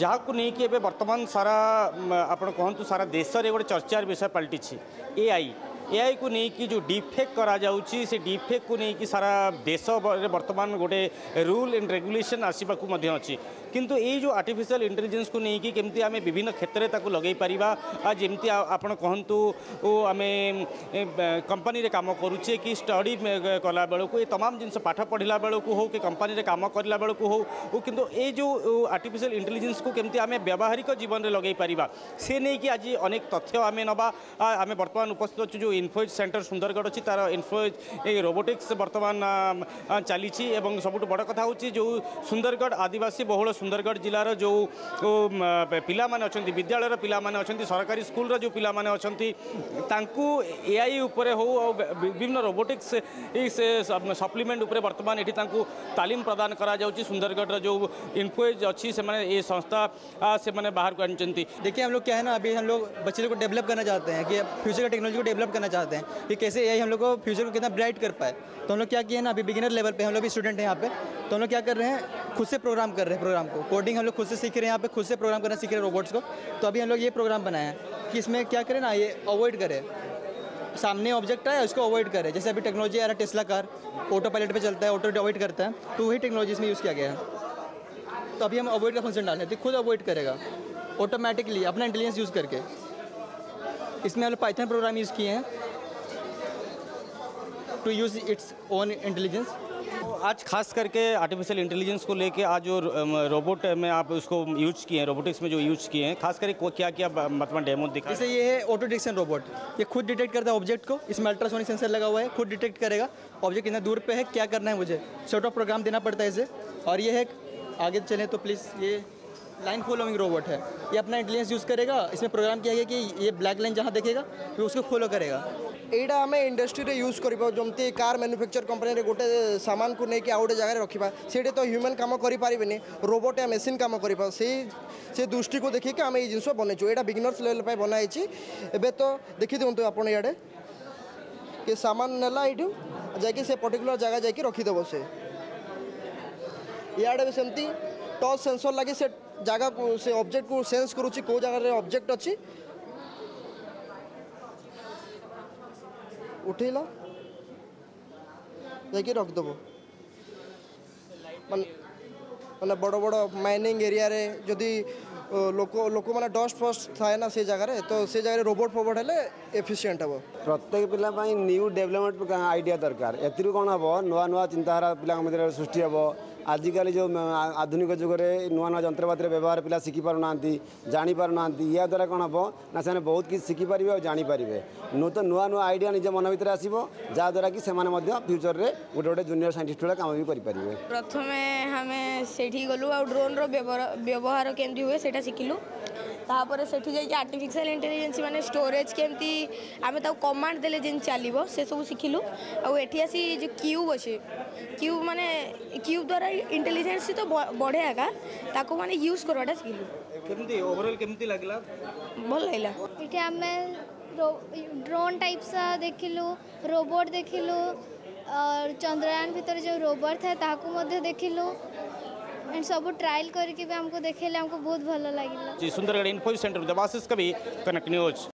ଯାହାକୁ ନେଇକି ଏବେ ବର୍ତ୍ତମାନ ସାରା ଆପଣ କୁହନ୍ତୁ ସାରା ଦେଶରେ ଗୋଟେ ଚର୍ଚ୍ଚାର ବିଷୟ ପାଲଟିଛି ଏଆଇ ଏଆଇକୁ ନେଇକି ଯେଉଁ ଡିଫେକ୍ଟ କରାଯାଉଛି ସେ ଡିଫେକ୍ଟକୁ ନେଇକି ସାରା ଦେଶରେ ବର୍ତ୍ତମାନ ଗୋଟେ ରୁଲ୍ ଆଣ୍ଡ ରେଗୁଲେସନ୍ ଆସିବାକୁ ମଧ୍ୟ ଅଛି। କିନ୍ତୁ ଏଇ ଯେଉଁ ଆର୍ଟିଫିସିଆଲ ଇଣ୍ଟେଲିଜେନ୍ସକୁ ନେଇକି କେମିତି ଆମେ ବିଭିନ୍ନ କ୍ଷେତ୍ରରେ ତାକୁ ଲଗାଇ ପାରିବା ଯେମିତି ଆପଣ କୁହନ୍ତୁ ଆମେ କମ୍ପାନୀରେ କାମ କରୁଛେ କି ଷ୍ଟଡି କଲା ବେଳକୁ ଏ ତମାମ ଜିନିଷ ପାଠ ପଢ଼ିଲା ବେଳକୁ ହଉ କି କମ୍ପାନୀରେ କାମ କରିଲା ବେଳକୁ ହଉ କିନ୍ତୁ ଏଇ ଯେଉଁ ଆର୍ଟିଫିସିଆଲ ଇଣ୍ଟେଲିଜେନ୍ସକୁ କେମିତି ଆମେ ବ୍ୟବହାରିକ ଜୀବନରେ ଲଗାଇ ପାରିବା ସେ ନେଇକି ଆଜି ଅନେକ ତଥ୍ୟ ଆମେ ନେବା ଆମେ ବର୍ତ୍ତମାନ ଉପସ୍ଥିତ ଅଛୁ ଯେଉଁ इनफोइज सेंटर सुंदरगढ़ अच्छी तार इनफोइज रोबोटिक्स बर्तमान चली सब बड़ कथा हूँ जो सुंदरगढ़ आदिवासी बहुत सुंदरगढ़ जिलार जो पिला विद्यालय पिला सरकारी स्कूल जो पाने ए आई उप विभिन्न रोबोटिक्स सप्लीमेंट बर्तमान ये तालीम प्रदान कर सुंदरगढ़ जो इनफोइज अच्छी से संस्था से बाहर को आखिए हम लोग क्या है ना, अभी हम लोग बच्चे को डेवलप करना चाहते हैं कि फ्यूचर टेक्नोलॉजी को डेवलप करना चाहते हैं कि कैसे एआई हम लोग को फ्यूचर को कितना ब्राइट कर पाए। तो हम लोग क्या किए ना, अभी बिगिनर लेवल पर हम लोग भी स्टूडेंट हैं यहाँ पे। तो हम लोग क्या कर रहे हैं, खुद से प्रोग्राम कर रहे हैं प्रोग्राम को। कोडिंग हम लोग खुद से सीख रहे हैं यहाँ पे, खुद से प्रोग्राम करना सीख रहे हैं रोबोट्स को। तो अभी हम लोग ये प्रोग्राम बनाए हैं कि इसमें क्या करें ना, ये अवॉइड करें। सामने ऑब्जेक्ट आया, उसको अवॉइड करें। जैसे अभी टेक्नोलॉजी आ रहा है टेस्ला कार ऑटो पायलट पे चलता है ऑटो अवॉइड करता है तो वही टेक्नोलॉजी इसमें यूज़ किया गया है। तो अभी हम अवॉइड का फ़ंक्शन डालते हैं। तो खुद अवॉइड करेगा ऑटोमेटिकली अपना इंटेलिजेंस यूज़ करके। इसमें हम लोग पाइथन प्रोग्राम यूज़ किए हैं to use its own intelligence आज खास करके आर्टिफिशियल इंटेलिजेंस को लेके आज जो रोबोट में आप उसको यूज़ किए हैं रोबोटिक्स में जो यूज़ किए हैं खास करके क्या क्या मतलब डेमो दिखा जैसे ये है ऑटो डिटेक्शन रोबोट ये खुद डिटेक्ट करता है ऑब्जेक्ट को. इसमें अल्ट्रासोनिक सेंसर लगा हुआ है. खुद डिटेक्ट करेगा ऑब्जेक्ट कितना दूर पे है क्या करना है मुझे. शॉर्ट ऑफ़ प्रोग्राम देना पड़ता है इसे. और ये है आगे चलें तो प्लीज़ ये लाइन फॉलोइंग रोबोट है। ये अपना इंटेलिजेंस यूज़ करेगा इसमें प्रोग्राम किया गया कि ये ब्लैक लाइन जहाँ देखेगा, वो उसको फॉलो करेगा। यहाँ आम इंडस्ट्री में यूज़ करमती कार मैन्युफैक्चर कंपनी रे गोटे सामान को लेकिन आउ गए जगह रखा सीटे तो ह्यूमन काम करें रोबोट या मेसीन कम कर दृष्टि को देखिए आम ये जिन बनई ये बिगनर्स लेवल पर बनाई एवं तो देखी दिखुत आप सामान ना ये जा पर्टिकुला जगह जाकि रखिदेव से। इे भी सेमती टच सेनसर लगे से ସେ ଜାଗାକୁ ସେ ଅବଜେକ୍ଟକୁ ସେନ୍ସ କରୁଛି କେଉଁ ଜାଗାରେ ଅବଜେକ୍ଟ ଅଛି ଉଠେଇଲା ଯାଇକି ରଖିଦେବ ମାନେ ବଡ଼ ବଡ଼ ମାଇନିଂ ଏରିଆରେ ଯଦି ଲୋକ ଲୋକମାନେ ଡଷ୍ଟ ଫଷ୍ଟ ଥାଏ ନା ସେ ଜାଗାରେ ତ ସେ ଜାଗାରେ ରୋବୋଟ୍ ଫୋବଟ୍ ହେଲେ ଏଫିସିଏଣ୍ଟ ହେବ ପ୍ରତ୍ୟେକ ପିଲା ପାଇଁ ନ୍ୟୁ ଡେଭଲପମେଣ୍ଟ ଆଇଡ଼ିଆ ଦରକାର ଏଥିରୁ କ'ଣ ହେବ ନୂଆ ନୂଆ ଚିନ୍ତାଧାରା ପିଲାଙ୍କ ମଧ୍ୟରେ ସୃଷ୍ଟି ହେବ ଆଜିକାଲି ଯେଉଁ ଆଧୁନିକ ଯୁଗରେ ନୂଆ ନୂଆ ଯନ୍ତ୍ରପାତିର ବ୍ୟବହାର ପିଲା ଶିଖିପାରୁନାହାନ୍ତି ଜାଣିପାରୁନାହାନ୍ତି ଏହା ଦ୍ୱାରା କ'ଣ ହେବ? ନା ସେମାନେ ବହୁତ କିଛି ଶିଖିପାରିବେ ଆଉ ଜାଣିପାରିବେ। ନୂତନ ନୂଆ ନୂଆ ଆଇଡ଼ିଆ ନିଜ ମନ ଭିତରେ ଆସିବ ଯାହାଦ୍ୱାରା କି ସେମାନେ ମଧ୍ୟ ଫ୍ୟୁଚରରେ ଗୋଟେ ଗୋଟେ ଜୁନିୟର ସାଇଣ୍ଟିଷ୍ଟ ଭଳିଆ କାମ ବି କରିପାରିବେ। ପ୍ରଥମେ ଆମେ ସେଇଠିକି ଗଲୁ ଆଉ ଡ୍ରୋନ୍ର ବ୍ୟବହାର କେମିତି ହୁଏ ସେଇଟା ଶିଖିଲୁ। ତାପରେ ସେଠି ଯାଇକି ଆର୍ଟିଫିସିଆଲ ଇଣ୍ଟେଲିଜେନ୍ସ ମାନେ ଷ୍ଟୋରେଜ୍ କେମିତି ଆମେ ତାକୁ କମାଣ୍ଡ ଦେଲେ ଯେମିତି ଚାଲିବ ସେସବୁ ଶିଖିଲୁ ଆଉ ଏଠି ଆସି ଯେଉଁ କ୍ୟୁବ୍ ଅଛି କ୍ୟୁବ୍ ମାନେ କ୍ୟୁବ୍ ଦ୍ୱାରା ଇଣ୍ଟେଲିଜେନ୍ସ ତ ବଢ଼େ ଏକା ତାକୁ ମାନେ ୟୁଜ୍ କରିବାଟା ଶିଖିଲୁ କେମିତି ଓଭରଅଲ୍ କେମିତି ଲାଗିଲା ଭଲ ଲାଗିଲା ଏଠି ଆମେ ଡ୍ରୋନ୍ ଟାଇପ୍ସ ଦେଖିଲୁ ରୋବୋଟ୍ ଦେଖିଲୁ ଚନ୍ଦ୍ରୟାନ ଭିତରେ ଯେଉଁ ରୋବଟ୍ ଥାଏ ତାହାକୁ ମଧ୍ୟ ଦେଖିଲୁ एंड सब ट्रायल करके भी हमको देखे हमको बहुत भल लगे सुंदरगढ़ इन्फो सेंटर देवाशीष कवि, कनक न्यूज़